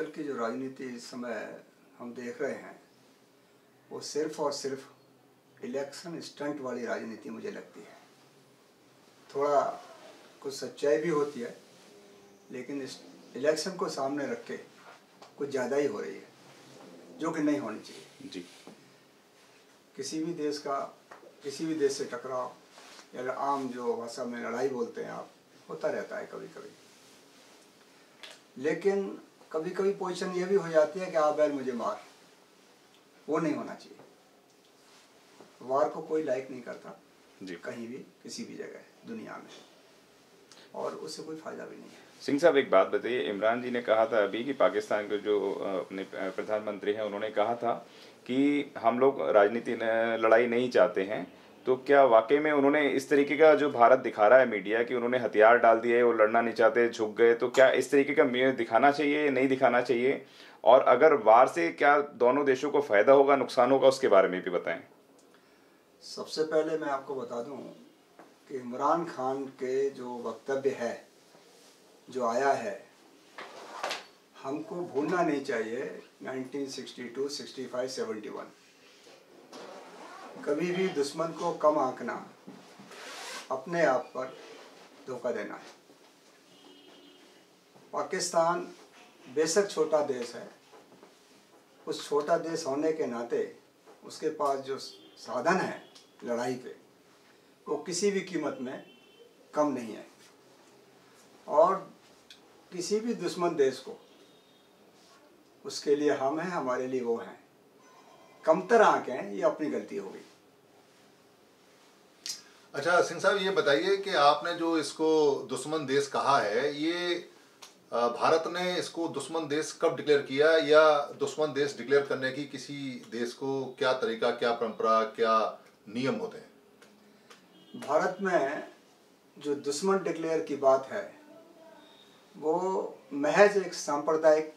आजकल की जो राजनीति इस समय हम देख रहे हैं वो सिर्फ़ और सिर्फ़ इलेक्शन स्टंट वाली राजनीति मुझे लगती है। थोड़ा कुछ सच्चाई भी होती है लेकिन इस इलेक्शन को सामने रख के कुछ ज़्यादा ही हो रही है जो कि नहीं होनी चाहिए। जी। किसी भी देश का किसी भी देश से टकराव या आम जो भाषा में लड़ाई बोलते हैं आप होता रहता है कभी कभी लेकिन कभी कभी पोजीशन ये भी हो जाती है कि आप बैल मुझे मार। वो नहीं होना चाहिए। वार को कोई लाइक नहीं करता। जी। कहीं भी किसी भी जगह दुनिया में। और उससे कोई फ़ायदा भी नहीं है। सिंह साहब एक बात बताइए। इमरान जी ने कहा था अभी कि पाकिस्तान के जो अपने प्रधानमंत्री हैं उन्होंने कहा था कि हम लोग राजनीति लड़ाई नहीं चाहते हैं। तो क्या वाकई में उन्होंने इस तरीके का जो भारत दिखा रहा है मीडिया कि उन्होंने हथियार डाल दिए वो लड़ना नहीं चाहते झुक गए तो क्या इस तरीके का दिखाना चाहिए नहीं दिखाना चाहिए? और अगर वार से क्या दोनों देशों को फ़ायदा होगा नुकसान होगा उसके बारे में भी बताएँ। सबसे पहले मैं आपको बता दूँ कि इमरान खान के जो वक्तव्य है जो आया है हमको भूलना नहीं चाहिए 1962, 65, 71 कभी भी दुश्मन को कम आंकना, अपने आप पर धोखा देना है। पाकिस्तान बेशक छोटा देश है। उस छोटा देश होने के नाते उसके पास जो साधन है लड़ाई के, वो किसी भी कीमत में कम नहीं है। और किसी भी दुश्मन देश को, उसके लिए हम हैं, हमारे लिए वो हैं। कमतर आंकें ये अपनी गलती होगी अच्छा सिंह साहब, ये बताइए कि आपने जो इसको दुश्मन देश कहा है, ये भारत ने इसको दुश्मन देश कब डिक्लेयर किया या दुश्मन देश डिक्लेयर करने की किसी देश को क्या तरीका, क्या परंपरा, क्या नियम होते हैं? भारत में जो दुश्मन डिक्लेयर की बात है, वो महज एक सांप्रदायिक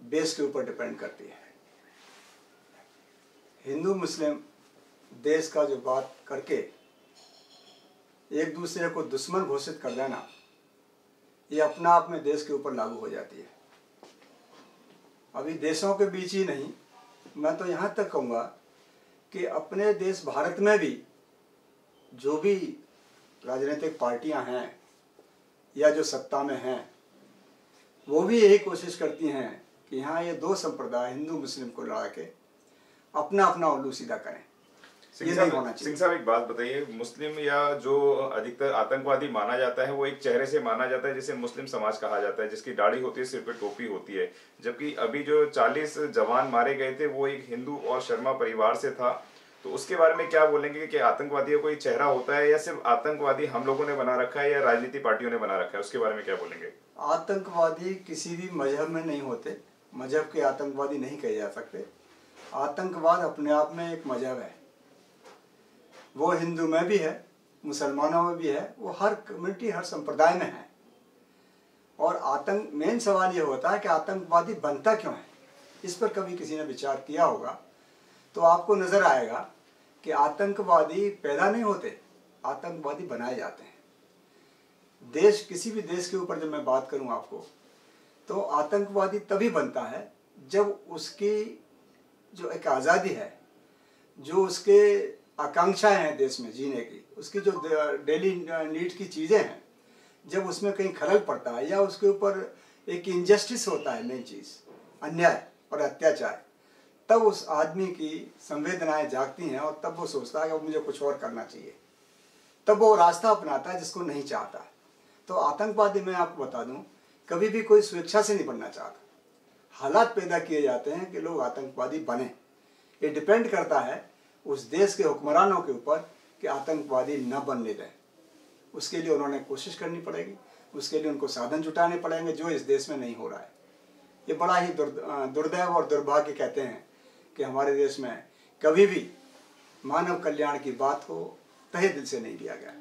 बेस के ऊपर डिपेंड करती है। हिंदू, मुस्लिम देश का जो बात करके एक दूसरे को दुश्मन घोषित कर देना, ये अपना आप में देश के ऊपर लागू हो जाती है। अभी देशों के बीच ही नहीं, मैं तो यहाँ तक कहूँगा कि अपने देश भारत में भी जो भी राजनीतिक पार्टियाँ हैं या जो सत्ता में हैं, वो भी यही कोशिश करती हैं कि यहाँ ये दो संप्रदाय, हिंदू मुस्लिम को लड़ा के अपना अपना उल्लू सीधा करें। सिंह साहब एक बात बताइए मुस्लिम या जो अधिकतर आतंकवादी माना जाता है वो एक चेहरे से माना जाता है जिसे मुस्लिम समाज कहा जाता है जिसकी दाढ़ी होती है सिर पे टोपी होती है। जबकि अभी जो 40 जवान मारे गए थे वो एक हिंदू और शर्मा परिवार से था। तो उसके बारे में क्या बोलेंगे कि आतंकवादी का कोई चेहरा होता है या सिर्फ़ आतंकवादी हम लोगों ने बना रखा है या राजनीति पार्टियों ने बना रखा है? उसके बारे में क्या बोलेंगे? आतंकवादी किसी भी मज़हब में नहीं होते। मज़हब के आतंकवादी नहीं कहे जा सकते। आतंकवाद अपने आप में एक मज़हब है। वो हिंदू में भी है, मुसलमानों में भी है, वो हर कम्युनिटी हर संप्रदाय में है। और आतंक मेन सवाल ये होता है कि आतंकवादी बनता क्यों है? इस पर कभी किसी ने विचार किया होगा तो आपको नज़र आएगा कि आतंकवादी पैदा नहीं होते, आतंकवादी बनाए जाते हैं। देश, किसी भी देश के ऊपर जब मैं बात करूँ आपको तो आतंकवादी तभी बनता है जब उसकी जो एक आज़ादी है, जो उसके आकांक्षाएँ हैं देश में जीने की। उसकी जो डेली नीड की चीज़ें हैं, जब उसमें कहीं खलल पड़ता है या उसके ऊपर एक इनजस्टिस होता है मेन चीज़, अन्याय और अत्याचार, तब उस आदमी की संवेदनाएँ जागती हैं और तब वो सोचता है कि मुझे कुछ और करना चाहिए। तब वो रास्ता अपनाता है जिसको नहीं चाहता। तो आतंकवादी मैं आपको बता दूँ, कभी भी कोई स्वेच्छा से नहीं बनना चाहता। हालात पैदा किए जाते हैं कि लोग आतंकवादी बने। ये डिपेंड करता है उस देश के हुक्मरानों के ऊपर कि आतंकवादी न बनने दें। उसके लिए उन्होंने कोशिश करनी पड़ेगी। उसके लिए उनको साधन जुटाने पड़ेंगे, जो इस देश में नहीं हो रहा है। ये बड़ा ही दुर्दैव और दुर्भाग्य कहते हैं कि हमारे देश में कभी भी मानव कल्याण की बात को तहे दिल से नहीं लिया गया।